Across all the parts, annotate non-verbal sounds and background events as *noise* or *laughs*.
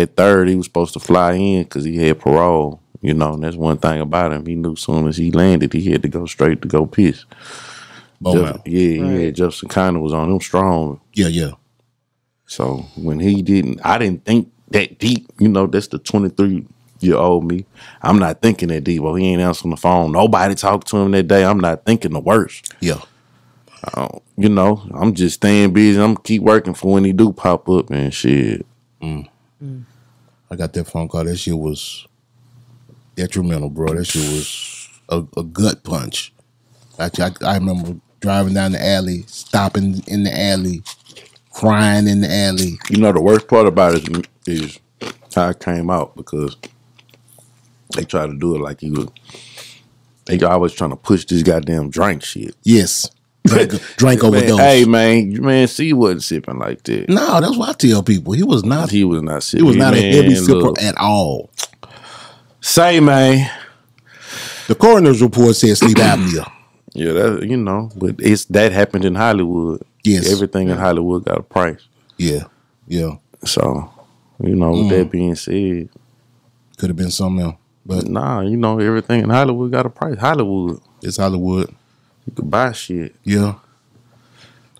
that third, he was supposed to fly in because he had parole. You know, and that's one thing about him. He knew soon as he landed, he had to go straight to go piss. Oh, Ju- wow. yeah, yeah. Justin Connor was on him strong. Yeah, yeah. So when he didn't, I didn't think that deep. You know, that's the 23 year old me. I'm not thinking that deep. Well, he ain't answering the phone. Nobody talked to him that day. I'm not thinking the worst. Yeah. I you know, I'm just staying busy. I'm keep working for when he do pop up and shit. Mm. I got that phone call. That shit was detrimental, bro. That shit was a, a gut punch. Actually, I, I remember driving down the alley, stopping in the alley, crying in the alley. You know, the worst part about it is how it came out because they try to do it like he was. They always trying to push this goddamn drink shit. Yes. Drank, *laughs* drank overdose. hey man, man, see, he wasn't sipping like that. No, that's what I tell people. He was not. He was not sipping. He was not a Man, heavy sipper look. at all. Say, man. The coroner's report said sleep *clears throat* apnea. Yeah, that you know, but it's that happened in Hollywood. Yes. everything in Hollywood got a price. Yeah, yeah. So, you know, with Mm. that being said, Could have been something else, but nah, you know, everything in Hollywood got a price. Hollywood, it's Hollywood. You could buy shit. Yeah.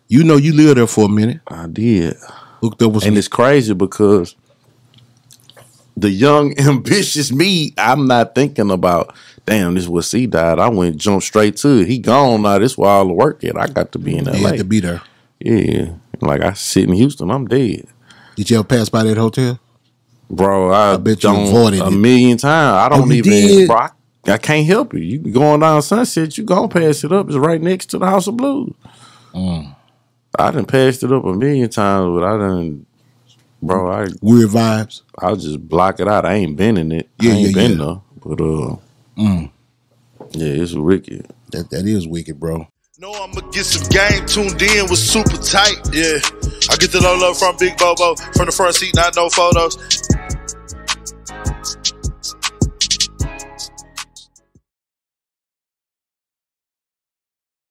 You know, you lived there for a minute. I did, Hooked up with some and it's crazy because the young, *laughs* ambitious me, I'm not thinking about. Damn, this was C died. I went jump straight to it. He gone now. This where all the work at. I got to be in You L.A. had to be there. yeah, like I sit in Houston. I'm dead. Did you ever pass by that hotel? Bro, I, I bet you don't- avoided a it. million times. I oh, don't Oh, you even, did? bro. I, I can't help it. You going down Sunset, you gonna pass it up. It's right next to the House of Blues. Mm. I done passed it up a million times, but I done, bro. I Weird vibes. I'll just block it out. I ain't been in it. Yeah, I ain't yeah, been yeah. there, but uh, Mm. yeah, it's wicked. That that is wicked, bro. No, I'ma get some game tuned in was super tight. Yeah. I get the low low from Big Bobo from the front seat, not no photos.